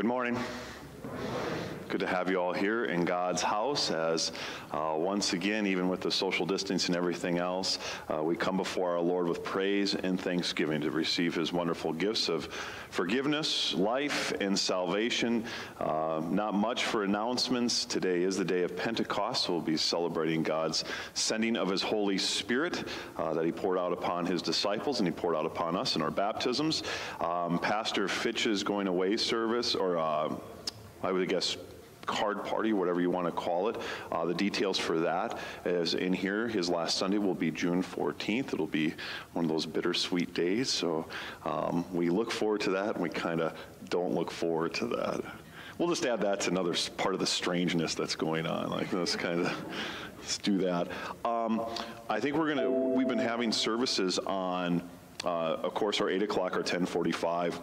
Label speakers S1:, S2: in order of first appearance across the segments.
S1: Good morning. Good to have you all here in God's house as uh, once again, even with the social distance and everything else, uh, we come before our Lord with praise and thanksgiving to receive his wonderful gifts of forgiveness, life, and salvation. Uh, not much for announcements. Today is the day of Pentecost. We'll be celebrating God's sending of his Holy Spirit uh, that he poured out upon his disciples and he poured out upon us in our baptisms. Um, Pastor Fitch's going away service, or uh, I would guess card party, whatever you want to call it. Uh, the details for that is in here. His last Sunday will be June 14th. It'll be one of those bittersweet days. So um, we look forward to that, and we kind of don't look forward to that. We'll just add that to another part of the strangeness that's going on. Like let's kind of let's do that. Um, I think we're gonna. We've been having services on, uh, of course, our eight o'clock or 10:45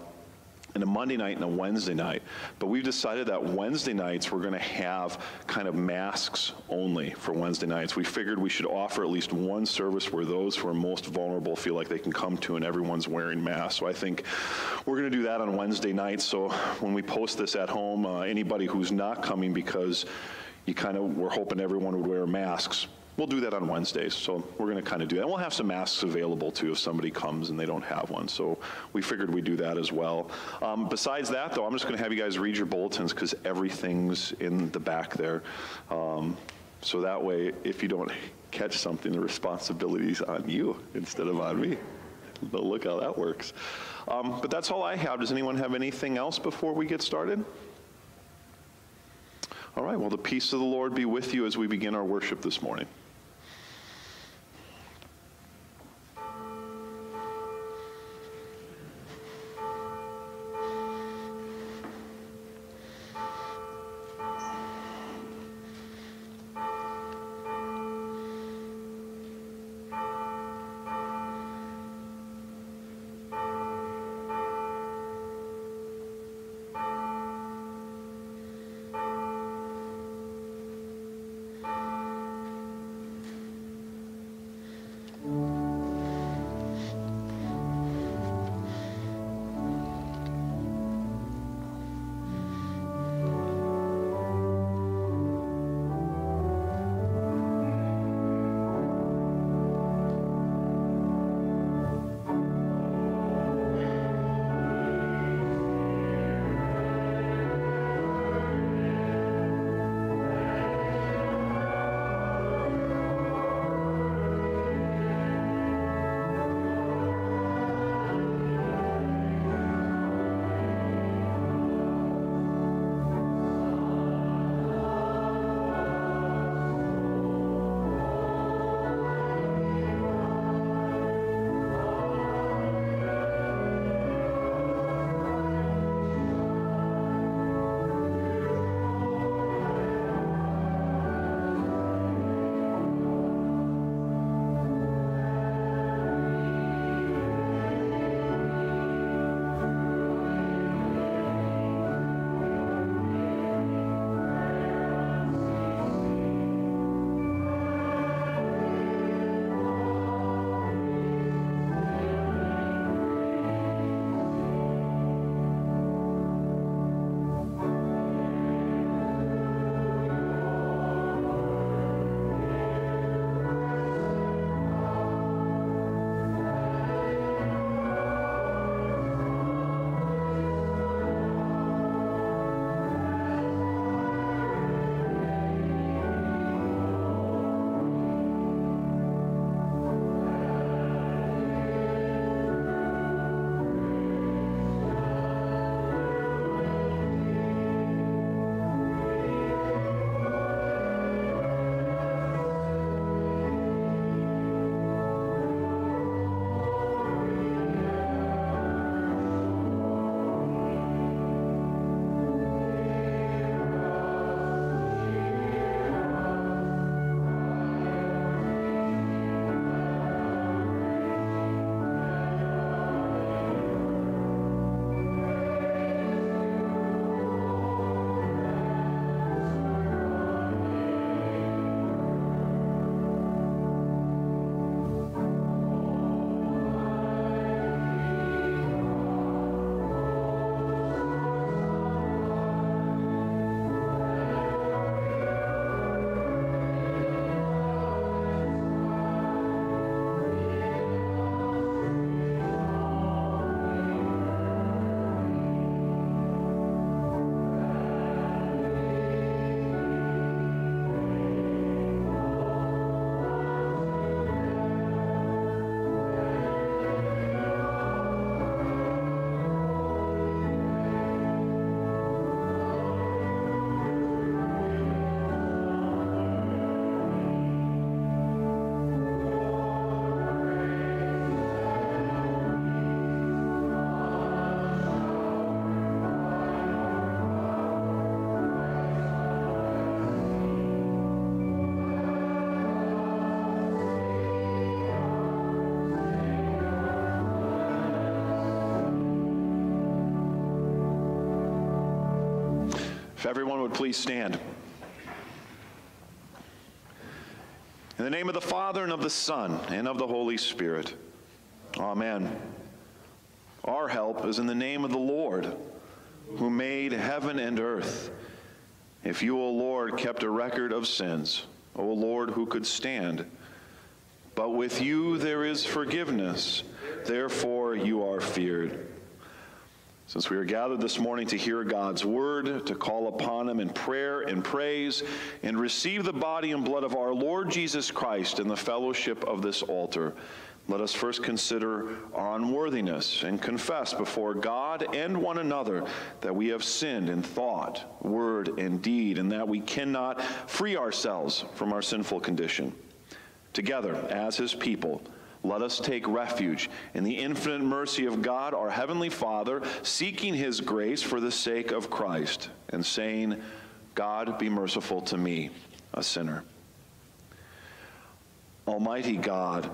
S1: and a Monday night and a Wednesday night. But we've decided that Wednesday nights we're going to have kind of masks only for Wednesday nights. We figured we should offer at least one service where those who are most vulnerable feel like they can come to and everyone's wearing masks. So I think we're going to do that on Wednesday nights. So when we post this at home, uh, anybody who's not coming because you kind of were hoping everyone would wear masks, We'll do that on Wednesdays, so we're going to kind of do that. And we'll have some masks available too if somebody comes and they don't have one. So we figured we'd do that as well. Um, besides that, though, I'm just going to have you guys read your bulletins because everything's in the back there. Um, so that way, if you don't catch something, the responsibility's on you instead of on me. But look how that works. Um, but that's all I have. Does anyone have anything else before we get started? All right, well, the peace of the Lord be with you as we begin our worship this morning. Would please stand. In the name of the Father, and of the Son, and of the Holy Spirit. Amen. Our help is in the name of the Lord, who made heaven and earth. If you, O Lord, kept a record of sins, O Lord, who could stand? But with you there is forgiveness, therefore you are feared. Since we are gathered this morning to hear God's word, to call upon him in prayer and praise, and receive the body and blood of our Lord Jesus Christ in the fellowship of this altar, let us first consider our unworthiness and confess before God and one another that we have sinned in thought, word, and deed, and that we cannot free ourselves from our sinful condition. Together, as his people, let us take refuge in the infinite mercy of God, our Heavenly Father, seeking His grace for the sake of Christ, and saying, God, be merciful to me, a sinner. Almighty God,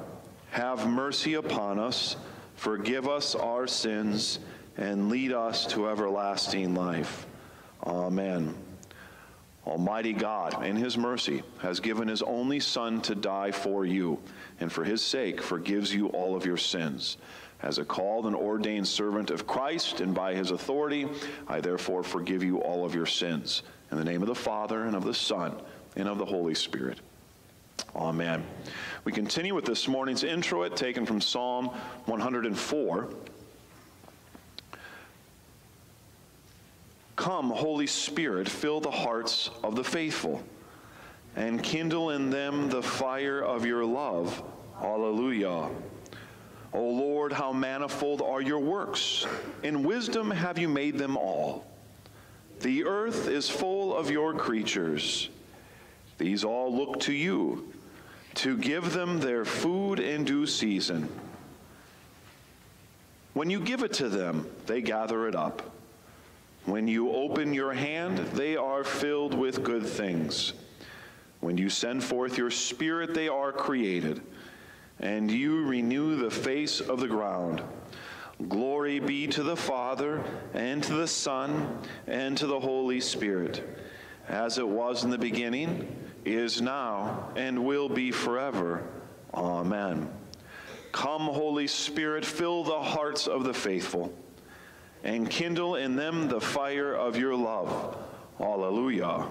S1: have mercy upon us, forgive us our sins, and lead us to everlasting life. Amen. Almighty God, in his mercy, has given his only Son to die for you, and for his sake forgives you all of your sins. As a called and ordained servant of Christ, and by his authority, I therefore forgive you all of your sins. In the name of the Father, and of the Son, and of the Holy Spirit. Amen. We continue with this morning's introit taken from Psalm 104. Come, Holy Spirit, fill the hearts of the faithful and kindle in them the fire of your love. Alleluia. O Lord, how manifold are your works! In wisdom have you made them all. The earth is full of your creatures. These all look to you to give them their food in due season. When you give it to them, they gather it up. When you open your hand, they are filled with good things. When you send forth your spirit, they are created, and you renew the face of the ground. Glory be to the Father, and to the Son, and to the Holy Spirit, as it was in the beginning, is now, and will be forever. Amen. Come, Holy Spirit, fill the hearts of the faithful and kindle in them the fire of your love. Alleluia.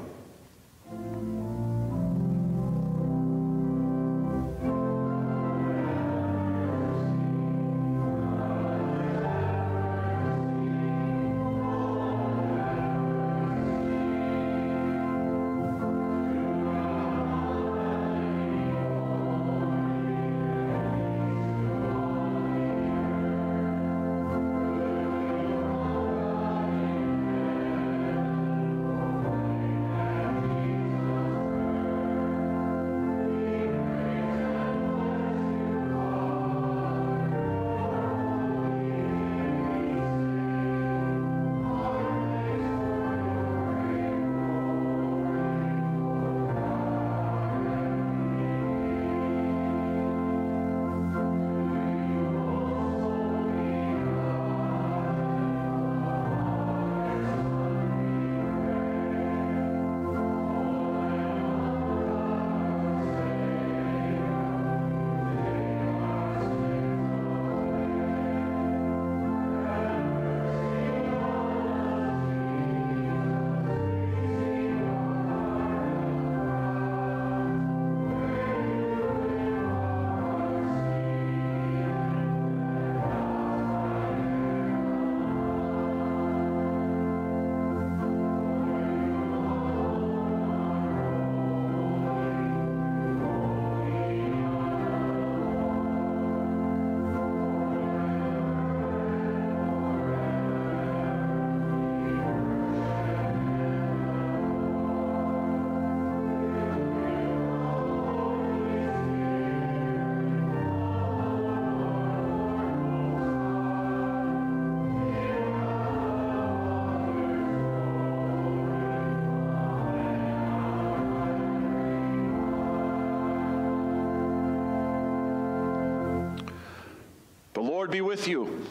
S1: Be with you,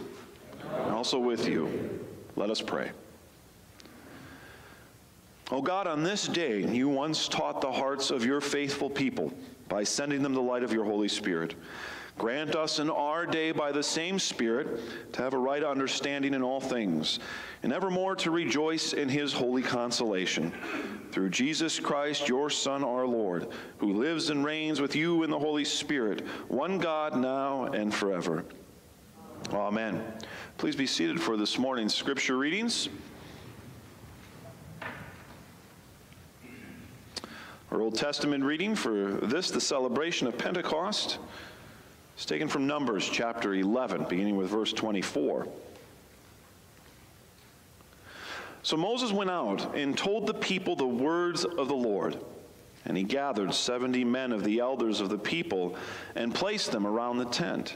S1: and also with you. Let us pray. O God, on this day you once taught the hearts of your faithful people by sending them the light of your Holy Spirit. Grant us in our day by the same Spirit to have a right understanding in all things, and evermore to rejoice in his holy consolation. Through Jesus Christ, your Son, our Lord, who lives and reigns with you in the Holy Spirit, one God now and forever. Amen. Please be seated for this morning's scripture readings. Our Old Testament reading for this, the celebration of Pentecost, is taken from Numbers chapter 11, beginning with verse 24. So Moses went out and told the people the words of the Lord. And he gathered 70 men of the elders of the people and placed them around the tent.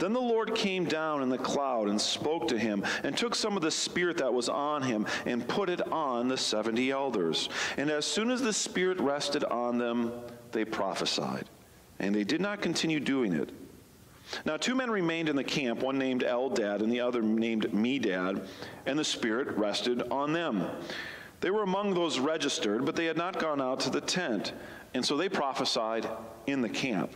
S1: Then the Lord came down in the cloud and spoke to him, and took some of the Spirit that was on him, and put it on the seventy elders. And as soon as the Spirit rested on them, they prophesied. And they did not continue doing it. Now, two men remained in the camp, one named Eldad and the other named Medad, and the Spirit rested on them. They were among those registered, but they had not gone out to the tent, and so they prophesied in the camp.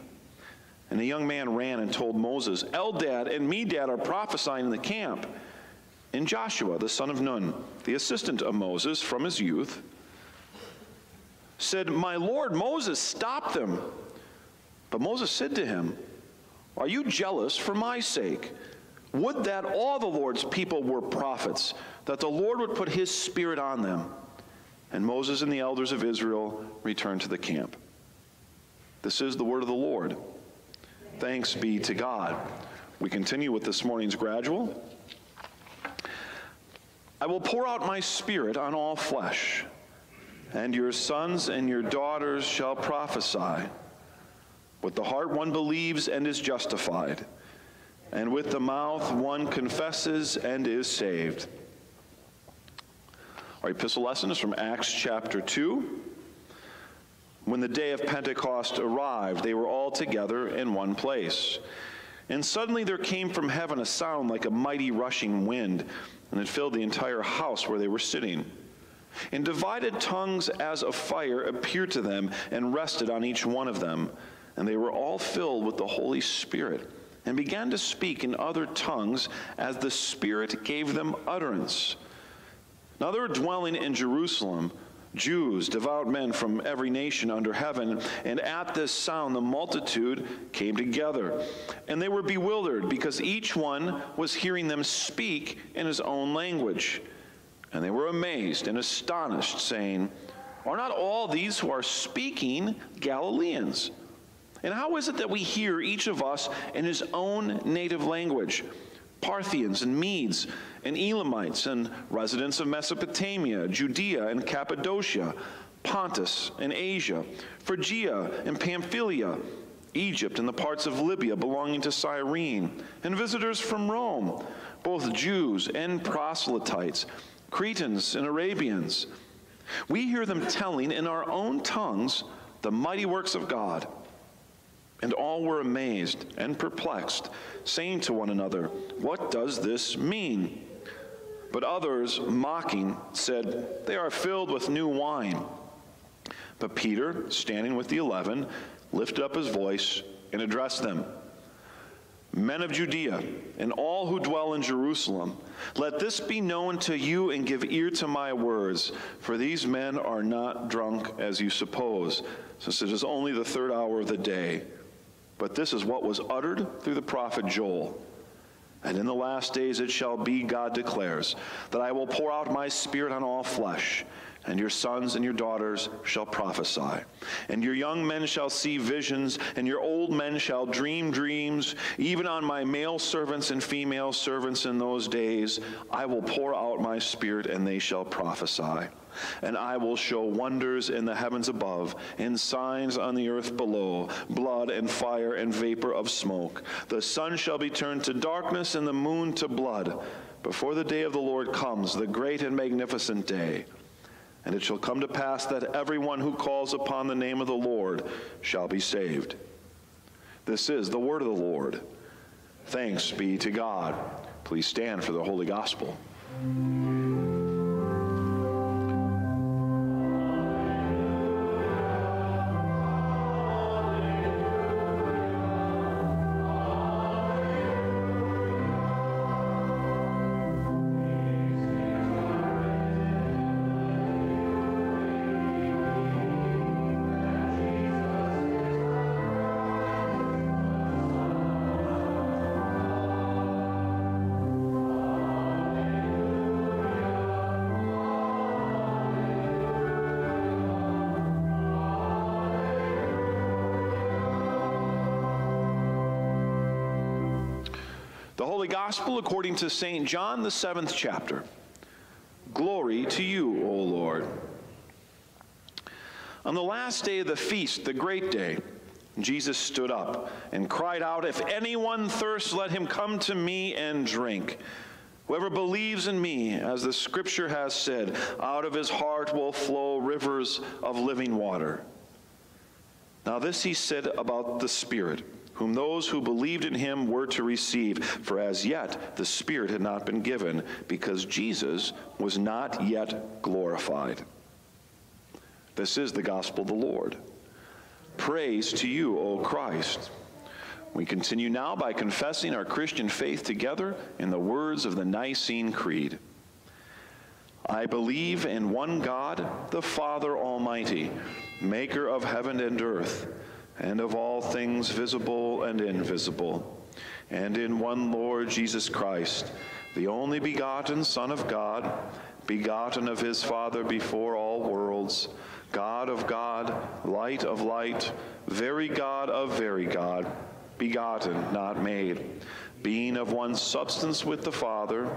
S1: And the young man ran and told Moses, Eldad and Medad are prophesying in the camp. And Joshua, the son of Nun, the assistant of Moses from his youth, said, My Lord Moses, stop them. But Moses said to him, Are you jealous for my sake? Would that all the Lord's people were prophets, that the Lord would put his spirit on them. And Moses and the elders of Israel returned to the camp. This is the word of the Lord. Thanks be to God. We continue with this morning's gradual. I will pour out my spirit on all flesh, and your sons and your daughters shall prophesy. With the heart one believes and is justified, and with the mouth one confesses and is saved. Our epistle lesson is from Acts chapter 2 when the day of Pentecost arrived, they were all together in one place. And suddenly there came from heaven a sound like a mighty rushing wind, and it filled the entire house where they were sitting. And divided tongues as of fire appeared to them and rested on each one of them. And they were all filled with the Holy Spirit and began to speak in other tongues as the Spirit gave them utterance. Now they were dwelling in Jerusalem Jews, devout men from every nation under heaven. And at this sound, the multitude came together. And they were bewildered because each one was hearing them speak in his own language. And they were amazed and astonished, saying, Are not all these who are speaking Galileans? And how is it that we hear each of us in his own native language? Parthians and Medes and Elamites and residents of Mesopotamia, Judea and Cappadocia, Pontus and Asia, Phrygia and Pamphylia, Egypt and the parts of Libya belonging to Cyrene, and visitors from Rome, both Jews and proselytes, Cretans and Arabians. We hear them telling in our own tongues the mighty works of God. And all were amazed and perplexed, saying to one another, What does this mean? But others, mocking, said, They are filled with new wine. But Peter, standing with the eleven, lifted up his voice and addressed them Men of Judea, and all who dwell in Jerusalem, let this be known to you and give ear to my words, for these men are not drunk as you suppose, since it is only the third hour of the day. But this is what was uttered through the prophet Joel. And in the last days it shall be, God declares, that I will pour out my spirit on all flesh, and your sons and your daughters shall prophesy. And your young men shall see visions, and your old men shall dream dreams. Even on my male servants and female servants in those days, I will pour out my spirit, and they shall prophesy and I will show wonders in the heavens above, and signs on the earth below blood and fire and vapor of smoke. The sun shall be turned to darkness, and the moon to blood, before the day of the Lord comes, the great and magnificent day. And it shall come to pass that everyone who calls upon the name of the Lord shall be saved. This is the word of the Lord. Thanks be to God. Please stand for the Holy Gospel. Gospel according to St. John, the seventh chapter. Glory to you, O Lord. On the last day of the feast, the great day, Jesus stood up and cried out, If anyone thirsts, let him come to me and drink. Whoever believes in me, as the scripture has said, out of his heart will flow rivers of living water. Now, this he said about the Spirit whom those who believed in him were to receive. For as yet the Spirit had not been given, because Jesus was not yet glorified. This is the gospel of the Lord. Praise to you, O Christ. We continue now by confessing our Christian faith together in the words of the Nicene Creed. I believe in one God, the Father Almighty, maker of heaven and earth and of all things visible and invisible, and in one Lord Jesus Christ, the only begotten Son of God, begotten of his Father before all worlds, God of God, light of light, very God of very God, begotten, not made, being of one substance with the Father,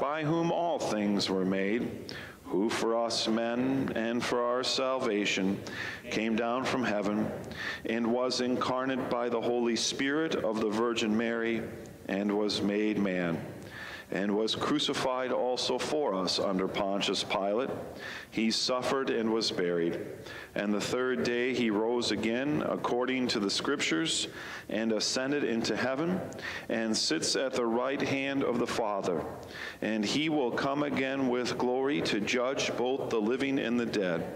S1: by whom all things were made who for us men and for our salvation came down from heaven and was incarnate by the Holy Spirit of the Virgin Mary and was made man and was crucified also for us under Pontius Pilate. He suffered and was buried. And the third day he rose again according to the Scriptures and ascended into heaven and sits at the right hand of the Father. And he will come again with glory to judge both the living and the dead,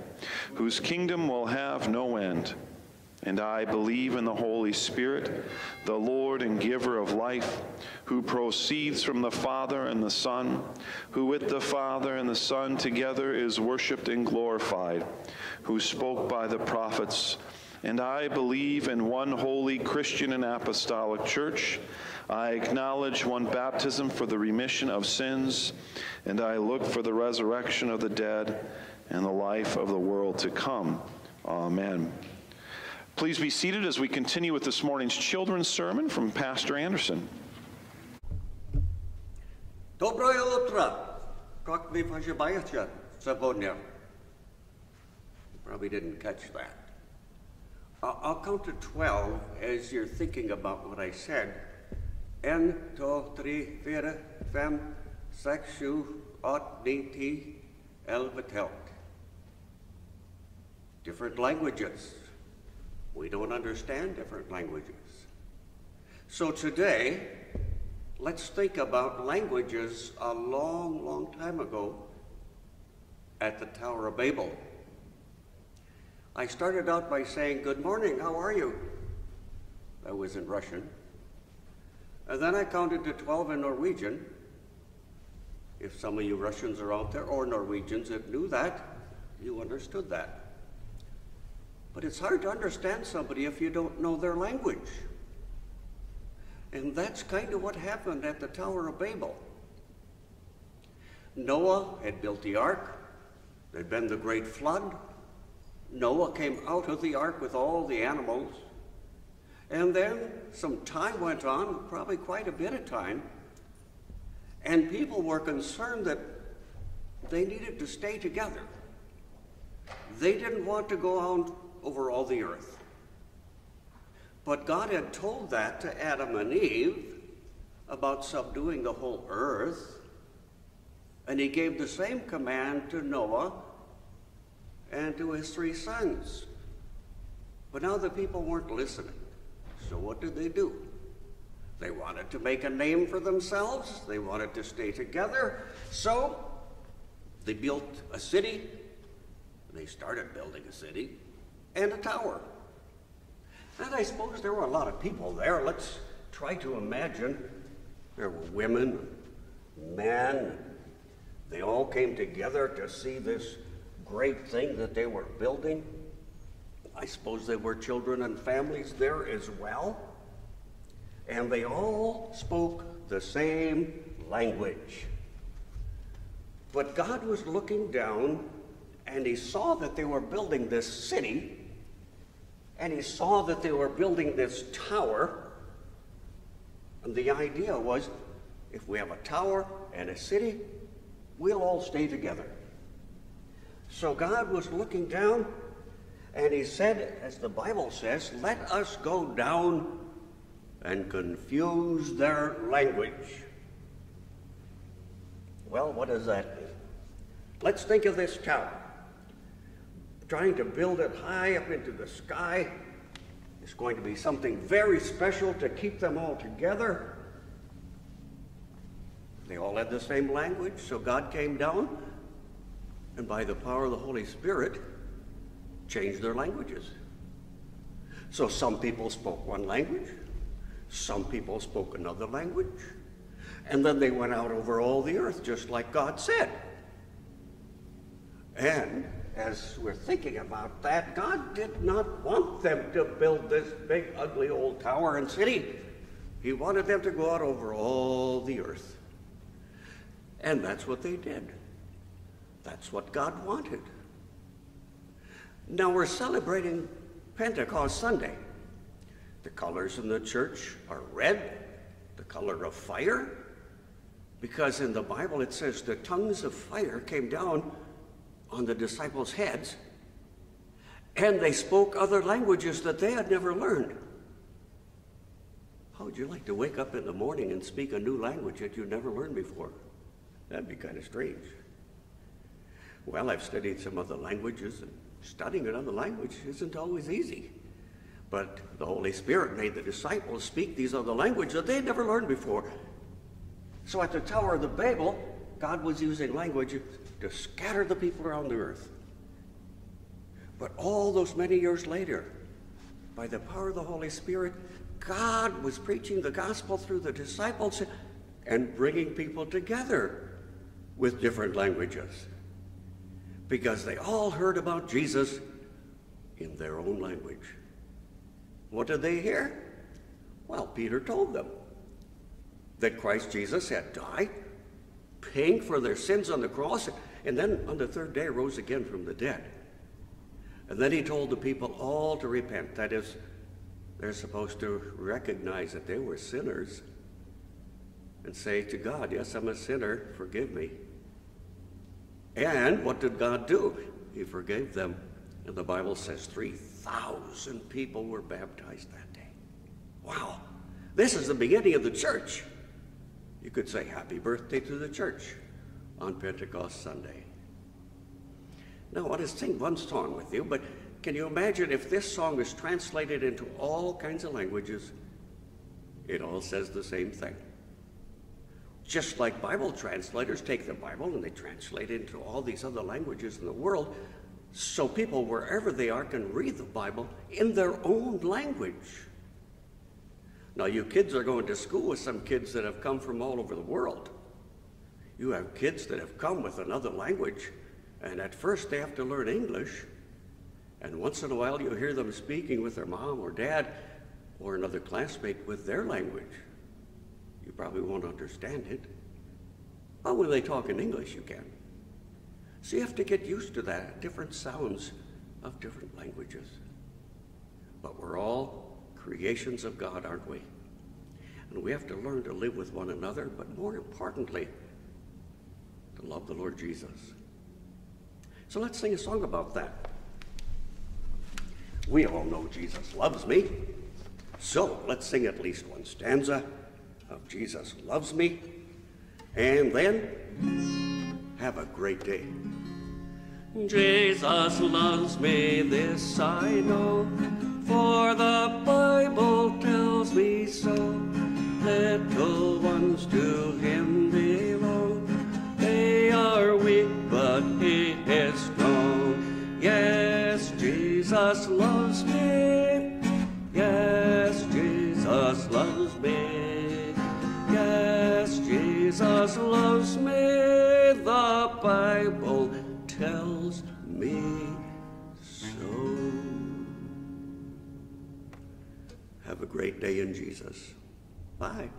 S1: whose kingdom will have no end. And I believe in the Holy Spirit, the Lord and giver of life, who proceeds from the Father and the Son, who with the Father and the Son together is worshiped and glorified, who spoke by the prophets. And I believe in one holy Christian and apostolic church. I acknowledge one baptism for the remission of sins, and I look for the resurrection of the dead and the life of the world to come. Amen. Please be seated as we continue with this morning's children's sermon from Pastor Anderson.
S2: Доброе утро. Как вы поживаете сегодня? Probably didn't catch that. I'll count to 12 as you're thinking about what I said. En, två, tre, fyra, fem, sex, sju, åtta, nio, tio, elva, tolv. Different languages. We don't understand different languages. So today, let's think about languages a long, long time ago at the Tower of Babel. I started out by saying, Good morning, how are you? That was in Russian. And then I counted to 12 in Norwegian. If some of you Russians are out there, or Norwegians that knew that, you understood that. But it's hard to understand somebody if you don't know their language. And that's kind of what happened at the Tower of Babel. Noah had built the ark. There'd been the great flood. Noah came out of the ark with all the animals. And then some time went on, probably quite a bit of time, and people were concerned that they needed to stay together. They didn't want to go out over all the earth. But God had told that to Adam and Eve about subduing the whole earth, and he gave the same command to Noah and to his three sons. But now the people weren't listening. So what did they do? They wanted to make a name for themselves. They wanted to stay together. So they built a city. They started building a city and a tower. And I suppose there were a lot of people there. Let's try to imagine there were women, men. They all came together to see this great thing that they were building. I suppose there were children and families there as well. And they all spoke the same language. But God was looking down and he saw that they were building this city and he saw that they were building this tower. And the idea was if we have a tower and a city, we'll all stay together. So God was looking down and he said, as the Bible says, let us go down and confuse their language. Well, what does that mean? Let's think of this tower. Trying to build it high up into the sky is going to be something very special to keep them all together. They all had the same language, so God came down and by the power of the Holy Spirit changed their languages. So some people spoke one language, some people spoke another language, and then they went out over all the earth just like God said. And as we're thinking about that, God did not want them to build this big, ugly old tower and city. He wanted them to go out over all the earth. And that's what they did. That's what God wanted. Now we're celebrating Pentecost Sunday. The colors in the church are red, the color of fire, because in the Bible it says the tongues of fire came down on the disciples' heads and they spoke other languages that they had never learned. How would you like to wake up in the morning and speak a new language that you never learned before? That'd be kind of strange. Well, I've studied some other languages, and studying another language isn't always easy. But the Holy Spirit made the disciples speak these other languages that they'd never learned before. So at the Tower of the Babel, God was using language to scatter the people around the earth. But all those many years later, by the power of the Holy Spirit, God was preaching the gospel through the disciples and bringing people together with different languages because they all heard about Jesus in their own language. What did they hear? Well, Peter told them that Christ Jesus had died, paying for their sins on the cross, and then on the third day rose again from the dead. And then he told the people all to repent. That is, they're supposed to recognize that they were sinners and say to God, Yes, I'm a sinner, forgive me. And what did God do? He forgave them. And the Bible says 3,000 people were baptized that day. Wow. This is the beginning of the church. You could say happy birthday to the church on Pentecost Sunday. Now, I want to sing one song with you, but can you imagine if this song is translated into all kinds of languages? It all says the same thing. Just like Bible translators take the Bible and they translate it into all these other languages in the world, so people wherever they are can read the Bible in their own language. Now, you kids are going to school with some kids that have come from all over the world. You have kids that have come with another language, and at first they have to learn English, and once in a while you hear them speaking with their mom or dad or another classmate with their language. You probably won't understand it. But when they talk in English, you can. So you have to get used to that, different sounds of different languages. But we're all creations of God, aren't we? And we have to learn to live with one another, but more importantly, love the Lord Jesus. So let's sing a song about that. We all know Jesus loves me. So let's sing at least one stanza of Jesus loves me, and then have a great day. Jesus loves me, this I know, for the Bible tells me so. Little ones to him Yes, Jesus loves me, yes, Jesus loves me. Yes, Jesus loves me, the Bible tells me so. Have a great day in Jesus. Bye.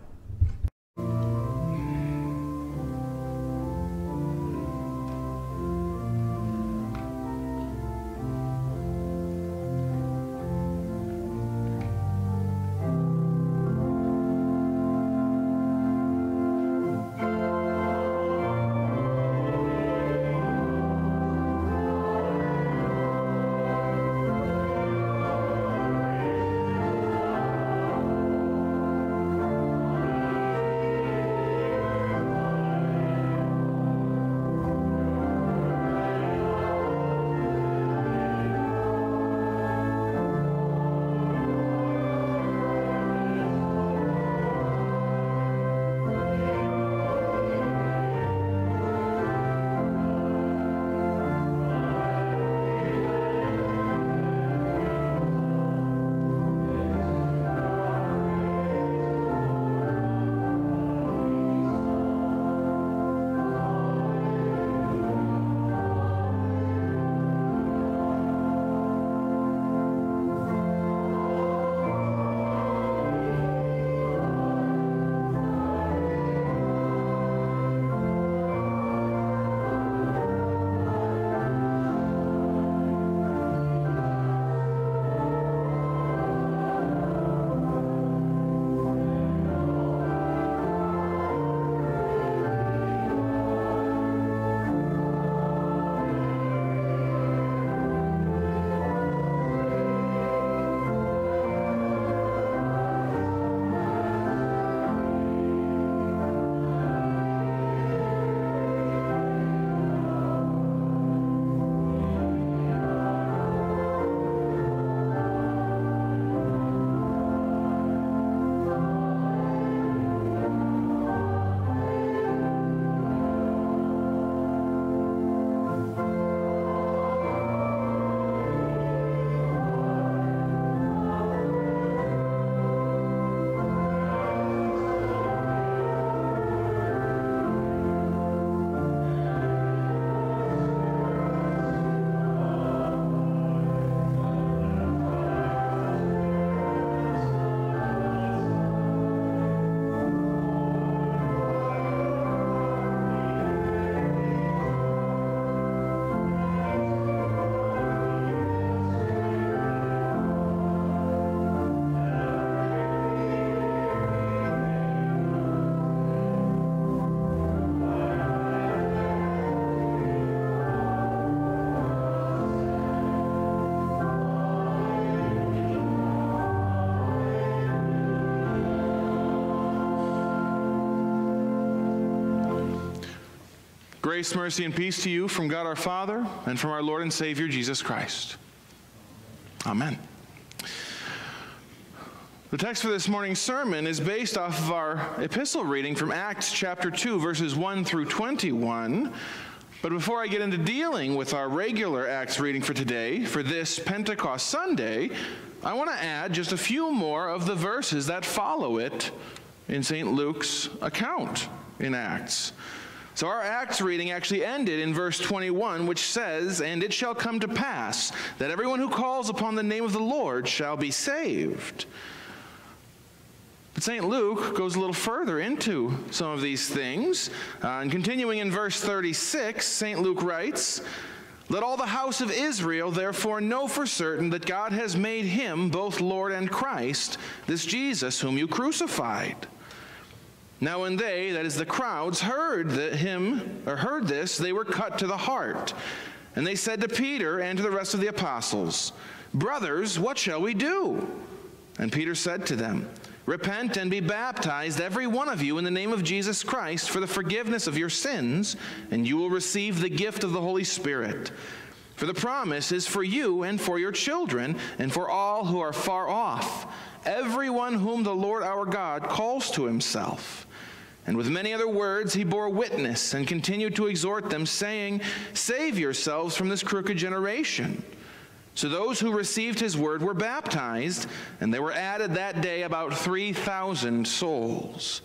S3: Grace, mercy, and peace to you from God our Father and from our Lord and Savior Jesus Christ. Amen. The text for this morning's sermon is based off of our epistle reading from Acts chapter 2, verses 1 through 21. But before I get into dealing with our regular Acts reading for today, for this Pentecost Sunday, I want to add just a few more of the verses that follow it in St. Luke's account in Acts. So our Acts reading actually ended in verse 21, which says, And it shall come to pass that everyone who calls upon the name of the Lord shall be saved. But St. Luke goes a little further into some of these things. Uh, and continuing in verse 36, St. Luke writes, Let all the house of Israel therefore know for certain that God has made him both Lord and Christ, this Jesus whom you crucified. Now, when they, that is the crowds, heard that him or heard this, they were cut to the heart. And they said to Peter and to the rest of the apostles, Brothers, what shall we do? And Peter said to them, Repent and be baptized, every one of you, in the name of Jesus Christ, for the forgiveness of your sins, and you will receive the gift of the Holy Spirit. For the promise is for you and for your children, and for all who are far off, everyone whom the Lord our God calls to himself. And with many other words, he bore witness and continued to exhort them, saying, Save yourselves from this crooked generation. So those who received his word were baptized, and there were added that day about 3,000 souls.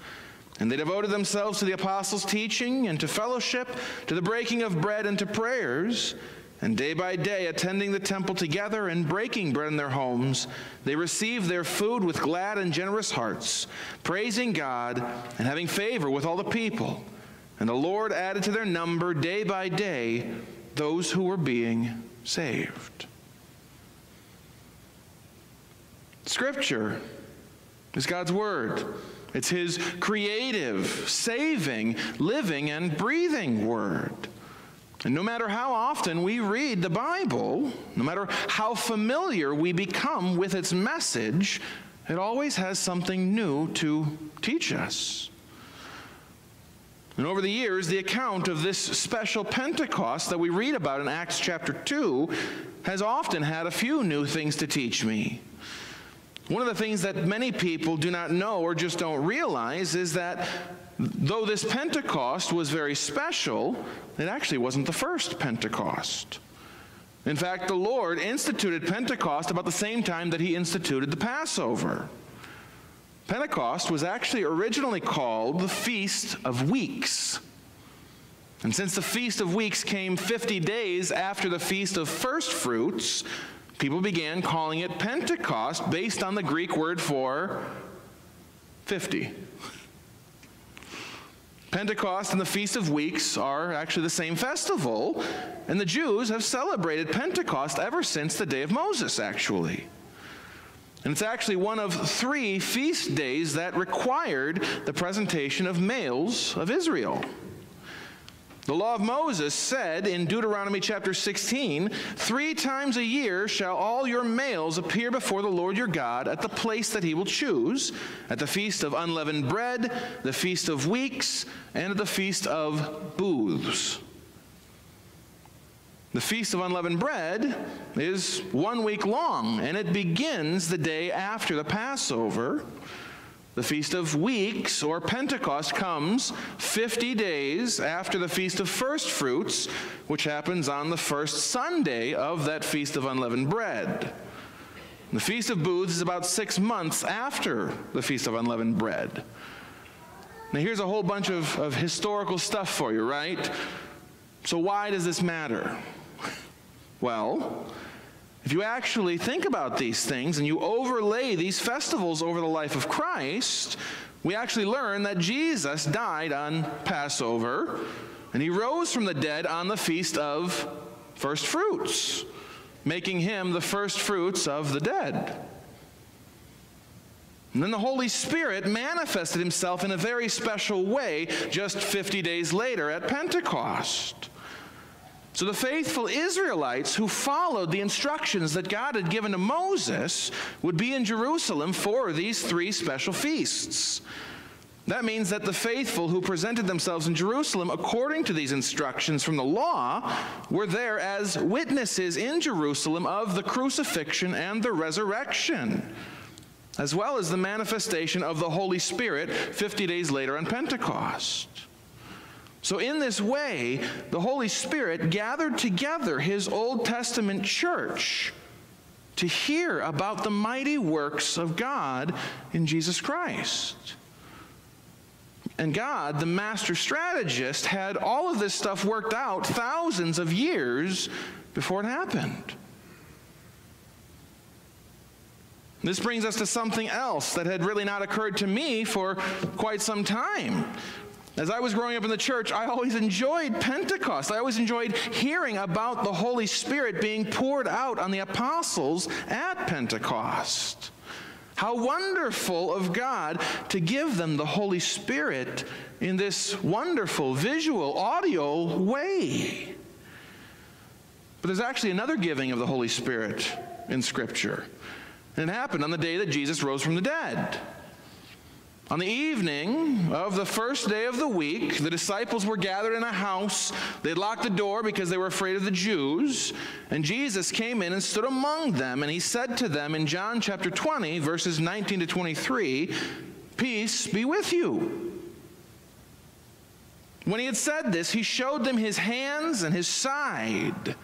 S3: And they devoted themselves to the apostles' teaching and to fellowship, to the breaking of bread and to prayers. And day by day, attending the temple together and breaking bread in their homes, they received their food with glad and generous hearts, praising God and having favor with all the people. And the Lord added to their number day by day those who were being saved. Scripture is God's Word. It's His creative, saving, living, and breathing Word. And no matter how often we read the Bible, no matter how familiar we become with its message, it always has something new to teach us. And over the years, the account of this special Pentecost that we read about in Acts chapter 2 has often had a few new things to teach me. One of the things that many people do not know or just don't realize is that though this Pentecost was very special, it actually wasn't the first Pentecost. In fact, the Lord instituted Pentecost about the same time that he instituted the Passover. Pentecost was actually originally called the Feast of Weeks. And since the Feast of Weeks came 50 days after the Feast of First Fruits, people began calling it Pentecost based on the Greek word for 50. Pentecost and the Feast of Weeks are actually the same festival, and the Jews have celebrated Pentecost ever since the day of Moses, actually. And it's actually one of three feast days that required the presentation of males of Israel. The law of Moses said in Deuteronomy chapter 16, Three times a year shall all your males appear before the Lord your God at the place that he will choose, at the feast of unleavened bread, the feast of weeks, and at the feast of booths. The Feast of Unleavened Bread is one week long, and it begins the day after the Passover. The Feast of Weeks, or Pentecost, comes 50 days after the Feast of First Fruits, which happens on the first Sunday of that Feast of Unleavened Bread. The Feast of Booths is about six months after the Feast of Unleavened Bread. Now, here's a whole bunch of, of historical stuff for you, right? So, why does this matter? Well, if you actually think about these things and you overlay these festivals over the life of Christ, we actually learn that Jesus died on Passover and he rose from the dead on the feast of first fruits, making him the first fruits of the dead. And then the Holy Spirit manifested himself in a very special way just 50 days later at Pentecost. So the faithful Israelites who followed the instructions that God had given to Moses would be in Jerusalem for these three special feasts. That means that the faithful who presented themselves in Jerusalem according to these instructions from the law were there as witnesses in Jerusalem of the crucifixion and the resurrection, as well as the manifestation of the Holy Spirit 50 days later on Pentecost. So, in this way, the Holy Spirit gathered together his Old Testament church to hear about the mighty works of God in Jesus Christ. And God, the master strategist, had all of this stuff worked out thousands of years before it happened. This brings us to something else that had really not occurred to me for quite some time. As I was growing up in the church, I always enjoyed Pentecost. I always enjoyed hearing about the Holy Spirit being poured out on the apostles at Pentecost. How wonderful of God to give them the Holy Spirit in this wonderful visual, audio way. But there's actually another giving of the Holy Spirit in Scripture. And it happened on the day that Jesus rose from the dead. On the evening of the first day of the week, the disciples were gathered in a house. They'd locked the door because they were afraid of the Jews. And Jesus came in and stood among them, and he said to them in John chapter 20, verses 19 to 23, Peace be with you. When he had said this, he showed them his hands and his side.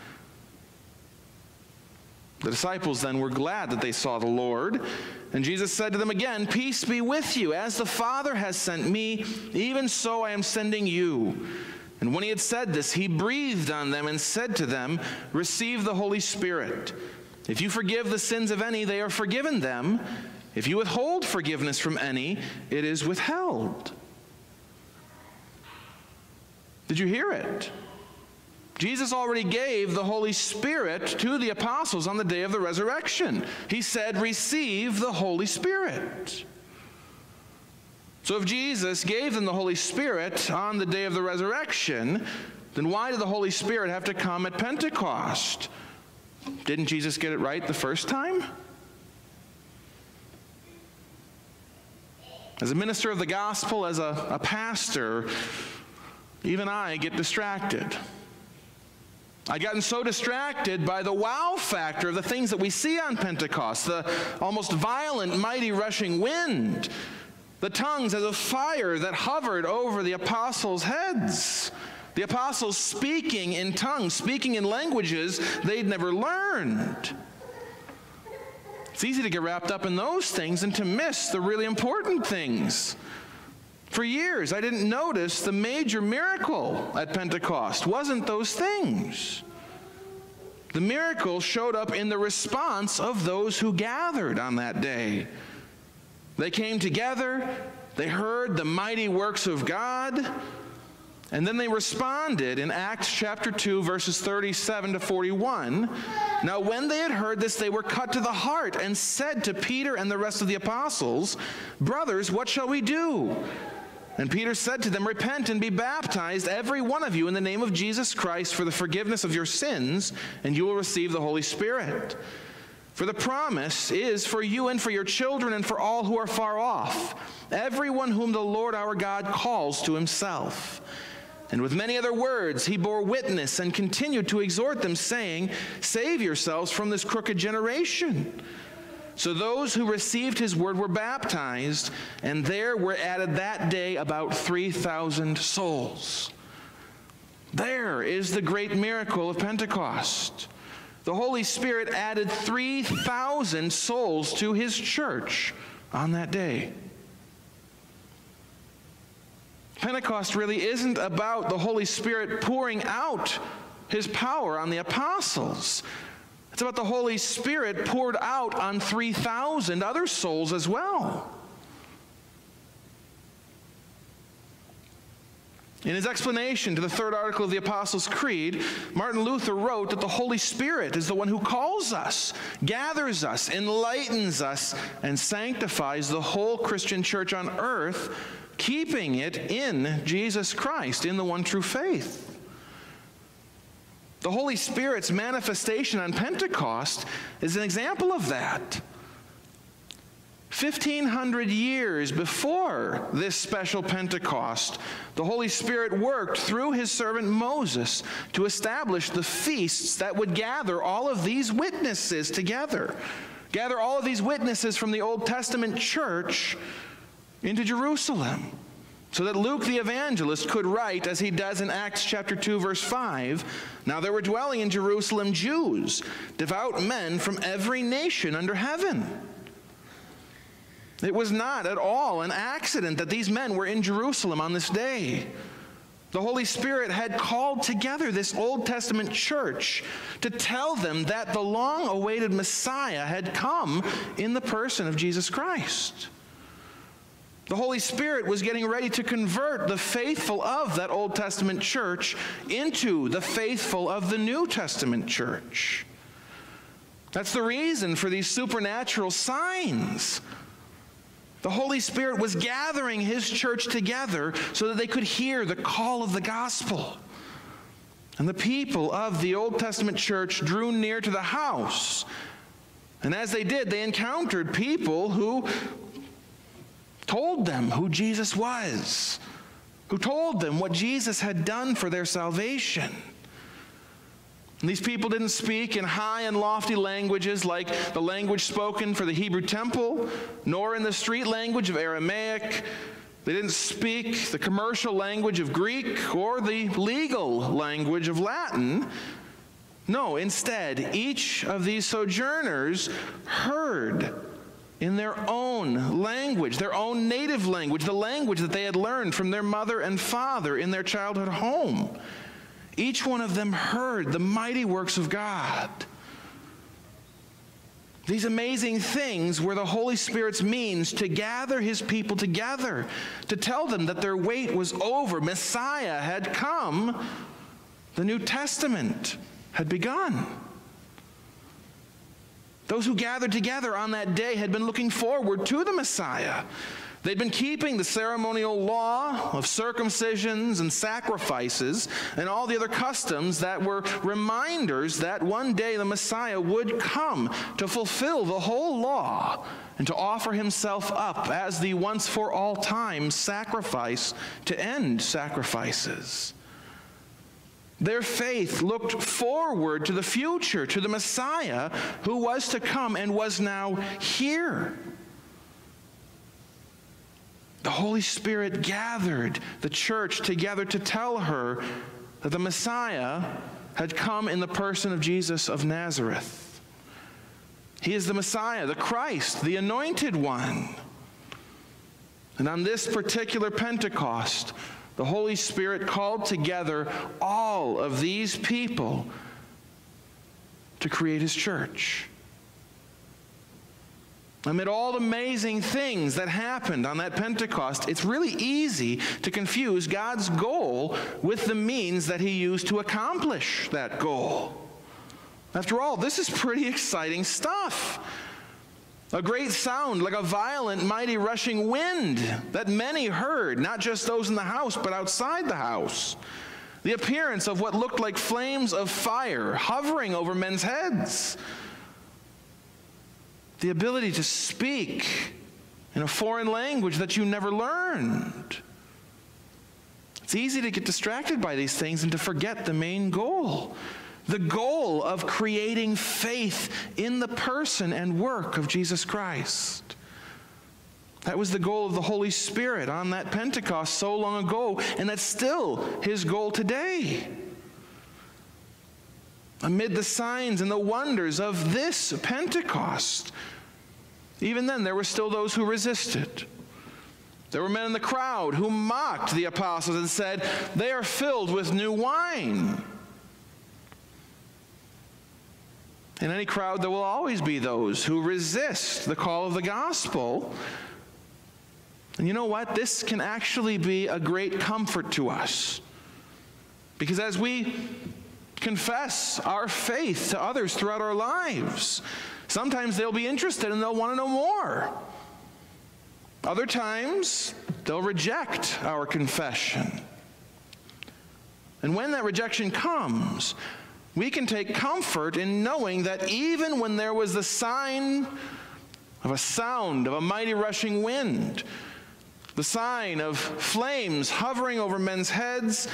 S3: The disciples then were glad that they saw the Lord. And Jesus said to them again, Peace be with you. As the Father has sent me, even so I am sending you. And when he had said this, he breathed on them and said to them, Receive the Holy Spirit. If you forgive the sins of any, they are forgiven them. If you withhold forgiveness from any, it is withheld. Did you hear it? Jesus already gave the Holy Spirit to the apostles on the day of the resurrection. He said, Receive the Holy Spirit. So if Jesus gave them the Holy Spirit on the day of the resurrection, then why did the Holy Spirit have to come at Pentecost? Didn't Jesus get it right the first time? As a minister of the gospel, as a, a pastor, even I get distracted. I'd gotten so distracted by the wow factor of the things that we see on Pentecost the almost violent, mighty rushing wind, the tongues as of fire that hovered over the apostles' heads, the apostles speaking in tongues, speaking in languages they'd never learned. It's easy to get wrapped up in those things and to miss the really important things. For years, I didn't notice the major miracle at Pentecost wasn't those things. The miracle showed up in the response of those who gathered on that day. They came together, they heard the mighty works of God, and then they responded in Acts chapter 2, verses 37 to 41. Now, when they had heard this, they were cut to the heart and said to Peter and the rest of the apostles, Brothers, what shall we do? And Peter said to them, Repent and be baptized, every one of you, in the name of Jesus Christ for the forgiveness of your sins, and you will receive the Holy Spirit. For the promise is for you and for your children and for all who are far off, everyone whom the Lord our God calls to himself. And with many other words, he bore witness and continued to exhort them, saying, Save yourselves from this crooked generation. So those who received his word were baptized, and there were added that day about 3,000 souls. There is the great miracle of Pentecost. The Holy Spirit added 3,000 souls to his church on that day. Pentecost really isn't about the Holy Spirit pouring out his power on the apostles. It's about the Holy Spirit poured out on 3,000 other souls as well. In his explanation to the third article of the Apostles' Creed, Martin Luther wrote that the Holy Spirit is the one who calls us, gathers us, enlightens us, and sanctifies the whole Christian church on earth, keeping it in Jesus Christ, in the one true faith. The Holy Spirit's manifestation on Pentecost is an example of that. 1,500 years before this special Pentecost, the Holy Spirit worked through his servant Moses to establish the feasts that would gather all of these witnesses together. Gather all of these witnesses from the Old Testament church into Jerusalem so that Luke the evangelist could write, as he does in Acts chapter 2, verse 5 Now there were dwelling in Jerusalem Jews, devout men from every nation under heaven. It was not at all an accident that these men were in Jerusalem on this day. The Holy Spirit had called together this Old Testament church to tell them that the long awaited Messiah had come in the person of Jesus Christ. The Holy Spirit was getting ready to convert the faithful of that Old Testament church into the faithful of the New Testament church. That's the reason for these supernatural signs the Holy Spirit was gathering his church together so that they could hear the call of the gospel. And the people of the Old Testament church drew near to the house. And as they did, they encountered people who told them who Jesus was, who told them what Jesus had done for their salvation. And these people didn't speak in high and lofty languages like the language spoken for the Hebrew temple, nor in the street language of Aramaic. They didn't speak the commercial language of Greek or the legal language of Latin. No, instead, each of these sojourners heard in their own language, their own native language, the language that they had learned from their mother and father in their childhood home. Each one of them heard the mighty works of God. These amazing things were the Holy Spirit's means to gather his people together, to tell them that their wait was over. Messiah had come, the New Testament had begun. Those who gathered together on that day had been looking forward to the Messiah. They'd been keeping the ceremonial law of circumcisions and sacrifices and all the other customs that were reminders that one day the Messiah would come to fulfill the whole law and to offer himself up as the once for all time sacrifice to end sacrifices. Their faith looked forward to the future, to the Messiah who was to come and was now here the Holy Spirit gathered the church together to tell her that the Messiah had come in the person of Jesus of Nazareth. He is the Messiah, the Christ, the anointed one. And on this particular Pentecost, the Holy Spirit called together all of these people to create his church. Amid all the amazing things that happened on that Pentecost, it's really easy to confuse God's goal with the means that He used to accomplish that goal. After all, this is pretty exciting stuff. A great sound like a violent, mighty, rushing wind that many heard, not just those in the house, but outside the house. The appearance of what looked like flames of fire hovering over men's heads the ability to speak in a foreign language that you never learned. It's easy to get distracted by these things and to forget the main goal the goal of creating faith in the person and work of Jesus Christ. That was the goal of the Holy Spirit on that Pentecost so long ago, and that's still his goal today amid the signs and the wonders of this Pentecost. Even then, there were still those who resisted. There were men in the crowd who mocked the apostles and said, They are filled with new wine. In any crowd, there will always be those who resist the call of the gospel. And you know what? This can actually be a great comfort to us. Because as we confess our faith to others throughout our lives. Sometimes they'll be interested and they'll want to know more. Other times, they'll reject our confession. And when that rejection comes, we can take comfort in knowing that even when there was the sign of a sound of a mighty rushing wind, the sign of flames hovering over men's heads,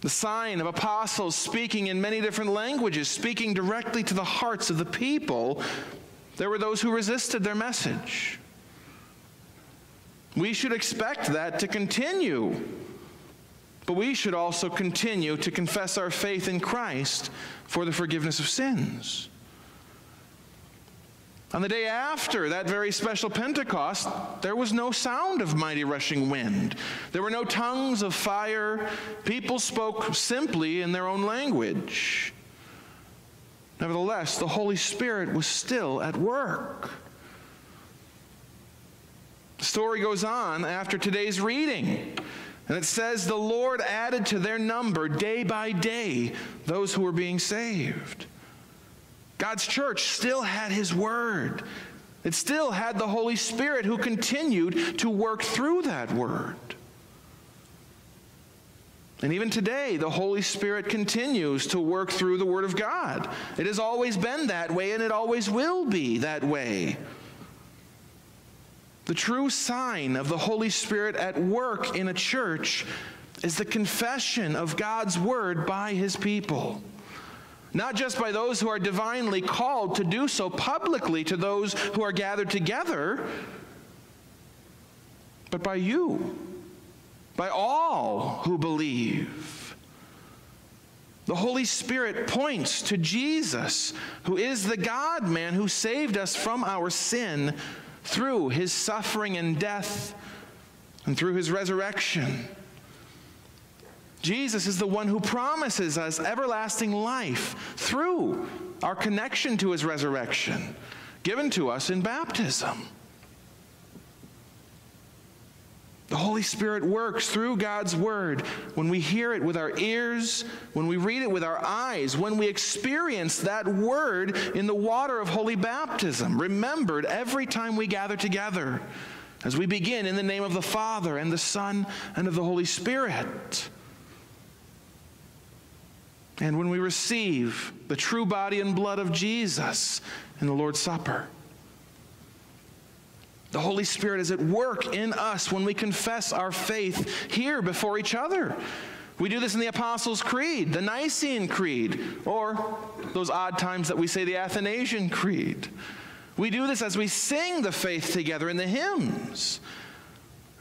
S3: the sign of apostles speaking in many different languages, speaking directly to the hearts of the people. There were those who resisted their message. We should expect that to continue. But we should also continue to confess our faith in Christ for the forgiveness of sins. On the day after that very special Pentecost, there was no sound of mighty rushing wind. There were no tongues of fire. People spoke simply in their own language. Nevertheless, the Holy Spirit was still at work. The story goes on after today's reading. And it says, The Lord added to their number day by day those who were being saved. God's church still had His Word. It still had the Holy Spirit who continued to work through that Word. And even today, the Holy Spirit continues to work through the Word of God. It has always been that way, and it always will be that way. The true sign of the Holy Spirit at work in a church is the confession of God's word by his people. Not just by those who are divinely called to do so publicly to those who are gathered together, but by you, by all who believe. The Holy Spirit points to Jesus, who is the God man who saved us from our sin through his suffering and death and through his resurrection. Jesus is the one who promises us everlasting life through our connection to his resurrection, given to us in baptism. The Holy Spirit works through God's Word when we hear it with our ears, when we read it with our eyes, when we experience that Word in the water of holy baptism, remembered every time we gather together, as we begin in the name of the Father and the Son and of the Holy Spirit. And when we receive the true body and blood of Jesus in the Lord's Supper. The Holy Spirit is at work in us when we confess our faith here before each other. We do this in the Apostles' Creed, the Nicene Creed, or those odd times that we say the Athanasian Creed. We do this as we sing the faith together in the hymns,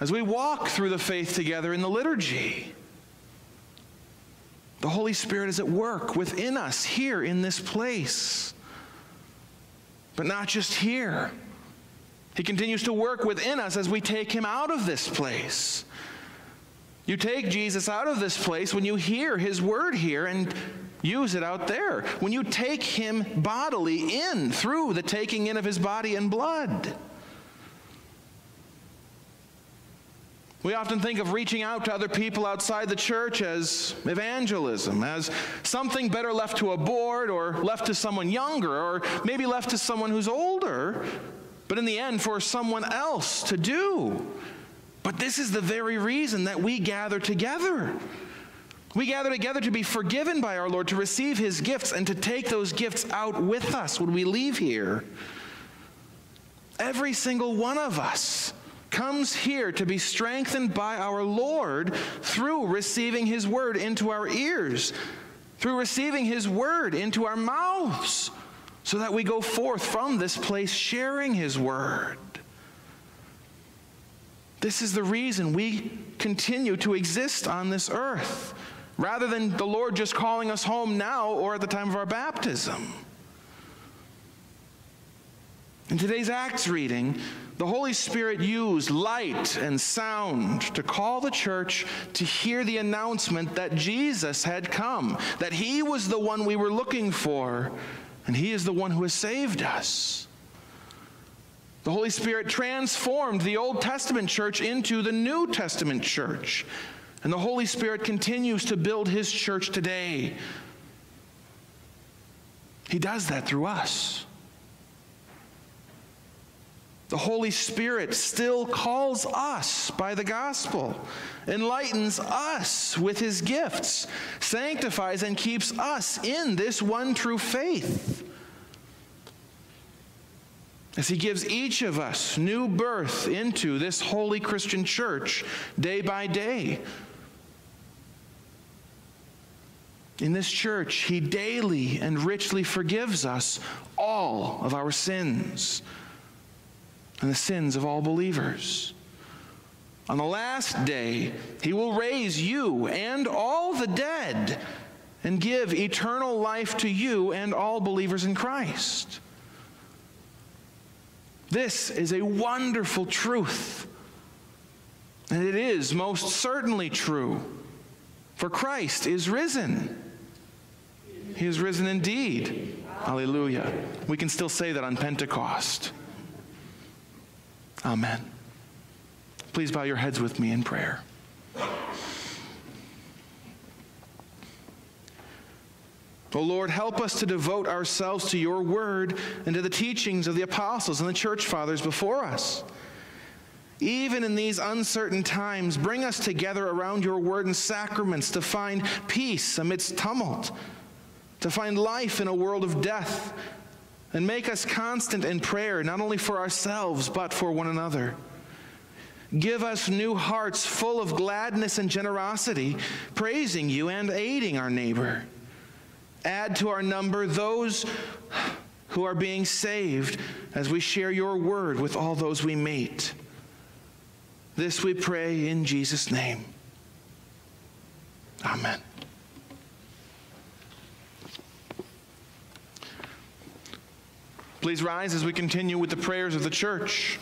S3: as we walk through the faith together in the liturgy. The Holy Spirit is at work within us here in this place, but not just here. He continues to work within us as we take him out of this place. You take Jesus out of this place when you hear his word here and use it out there. When you take him bodily in through the taking in of his body and blood. We often think of reaching out to other people outside the church as evangelism, as something better left to a board or left to someone younger or maybe left to someone who's older but in the end for someone else to do. But this is the very reason that we gather together. We gather together to be forgiven by our Lord, to receive his gifts, and to take those gifts out with us when we leave here. Every single one of us comes here to be strengthened by our Lord through receiving his word into our ears, through receiving his word into our mouths so that we go forth from this place sharing His word. This is the reason we continue to exist on this earth, rather than the Lord just calling us home now or at the time of our baptism. In today's Acts reading, the Holy Spirit used light and sound to call the church to hear the announcement that Jesus had come, that he was the one we were looking for, and He is the one who has saved us. The Holy Spirit transformed the Old Testament church into the New Testament church. And the Holy Spirit continues to build His church today. He does that through us. The Holy Spirit still calls us by the gospel, enlightens us with his gifts, sanctifies and keeps us in this one true faith. as He gives each of us new birth into this holy Christian church day by day. In this church, He daily and richly forgives us all of our sins and the sins of all believers. On the last day, He will raise you and all the dead and give eternal life to you and all believers in Christ. This is a wonderful truth. And it is most certainly true. For Christ is risen. He is risen indeed. Hallelujah. We can still say that on Pentecost. Amen. Please bow your heads with me in prayer. O oh Lord, help us to devote ourselves to your word and to the teachings of the apostles and the church fathers before us. Even in these uncertain times, bring us together around your word and sacraments to find peace amidst tumult, to find life in a world of death, and make us constant in prayer, not only for ourselves, but for one another. Give us new hearts full of gladness and generosity, praising you and aiding our neighbor. Add to our number those who are being saved as we share your word with all those we meet. This we pray in Jesus' name. Amen. Please rise as we continue with the prayers of the church.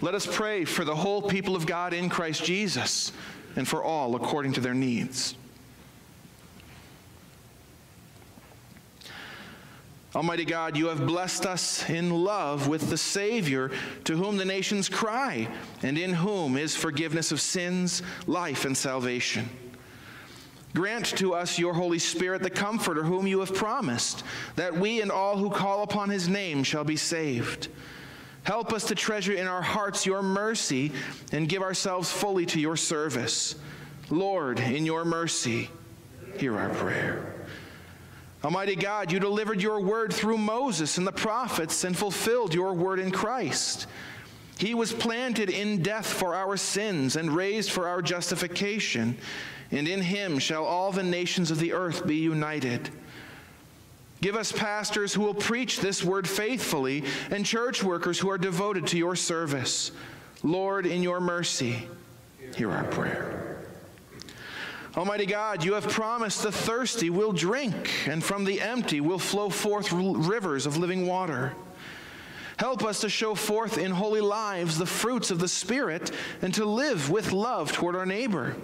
S3: Let us pray for the whole people of God in Christ Jesus and for all according to their needs. Almighty God, you have blessed us in love with the Savior to whom the nations cry, and in whom is forgiveness of sins, life, and salvation. Grant to us your Holy Spirit, the Comforter, whom you have promised, that we and all who call upon his name shall be saved. Help us to treasure in our hearts your mercy and give ourselves fully to your service. Lord, in your mercy, hear our prayer. Almighty God, you delivered your word through Moses and the prophets and fulfilled your word in Christ. He was planted in death for our sins and raised for our justification, and in him shall all the nations of the earth be united. Give us pastors who will preach this word faithfully and church workers who are devoted to your service. Lord, in your mercy, hear our prayer. Almighty God, you have promised the thirsty will drink, and from the empty will flow forth rivers of living water. Help us to show forth in holy lives the fruits of the Spirit and to live with love toward our neighbor.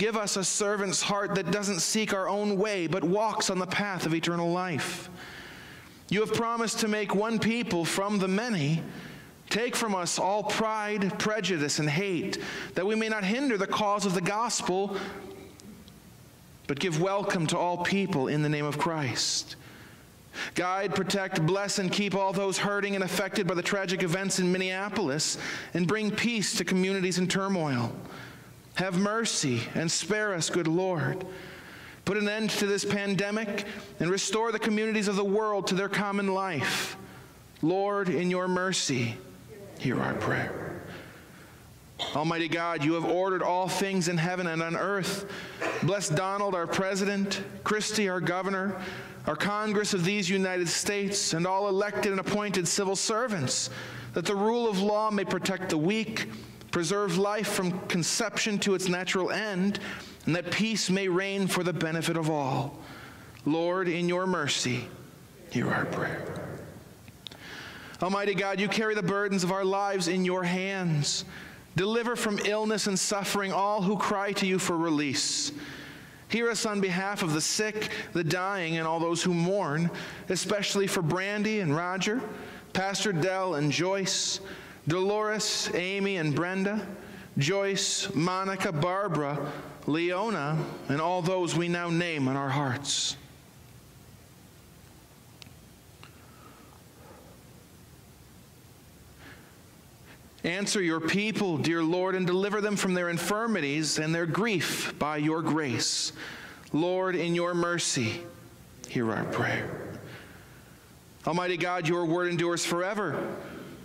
S3: Give us a servant's heart that doesn't seek our own way, but walks on the path of eternal life. You have promised to make one people from the many. Take from us all pride, prejudice, and hate, that we may not hinder the cause of the gospel, but give welcome to all people in the name of Christ. Guide, protect, bless, and keep all those hurting and affected by the tragic events in Minneapolis, and bring peace to communities in turmoil. Have mercy and spare us, good Lord. Put an end to this pandemic and restore the communities of the world to their common life. Lord, in your mercy, hear our prayer. Almighty God, you have ordered all things in heaven and on earth. Bless Donald, our president, Kristi, our governor, our Congress of these United States, and all elected and appointed civil servants, that the rule of law may protect the weak preserve life from conception to its natural end, and that peace may reign for the benefit of all. Lord, in your mercy, hear our prayer. Almighty God, you carry the burdens of our lives in your hands. Deliver from illness and suffering all who cry to you for release. Hear us on behalf of the sick, the dying, and all those who mourn, especially for Brandy and Roger, Pastor Dell and Joyce, Dolores, Amy, and Brenda, Joyce, Monica, Barbara, Leona, and all those we now name in our hearts. Answer your people, dear Lord, and deliver them from their infirmities and their grief by your grace. Lord, in your mercy, hear our prayer. Almighty God, your word endures forever.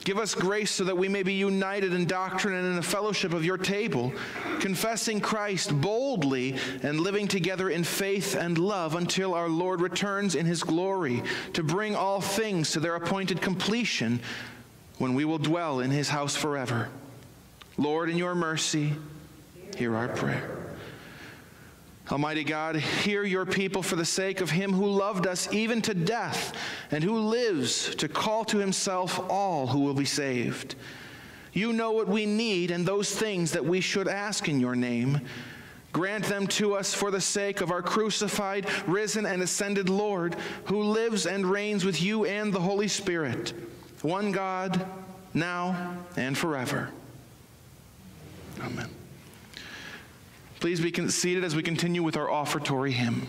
S3: Give us grace so that we may be united in doctrine and in the fellowship of your table, confessing Christ boldly and living together in faith and love until our Lord returns in his glory to bring all things to their appointed completion when we will dwell in his house forever. Lord, in your mercy, hear our prayer. Almighty God, hear your people for the sake of him who loved us even to death and who lives to call to himself all who will be saved. You know what we need and those things that we should ask in your name. Grant them to us for the sake of our crucified, risen, and ascended Lord, who lives and reigns with you and the Holy Spirit, one God, now and forever. Amen. Please be seated as we continue with our offertory hymn.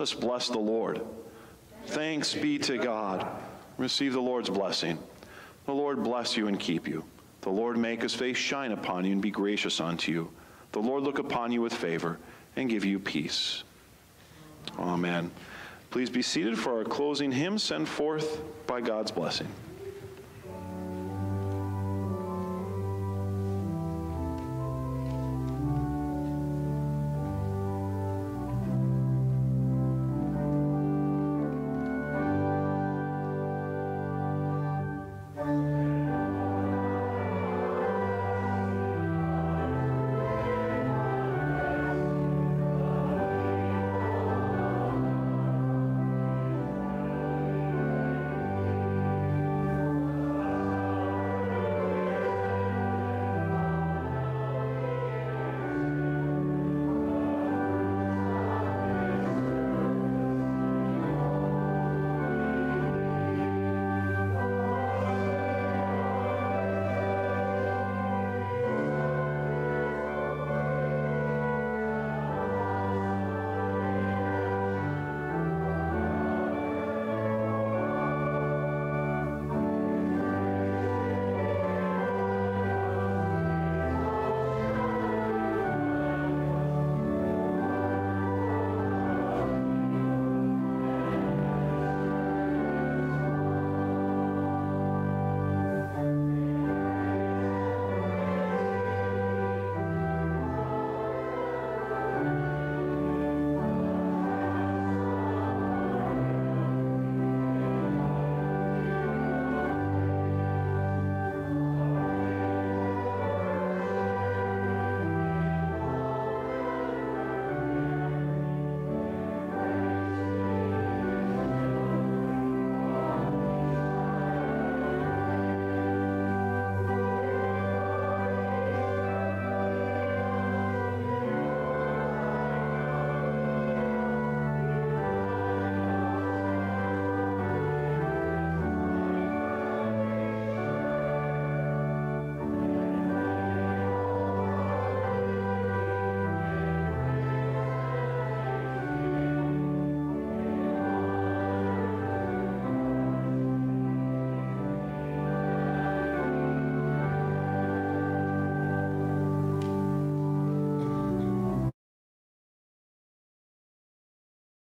S1: Let us bless the Lord. Thanks be to God. Receive the Lord's blessing. The Lord bless you and keep you. The Lord make his face shine upon you and be gracious unto you. The Lord look upon you with favor and give you peace. Amen. Please be seated for our closing hymn sent forth by God's blessing.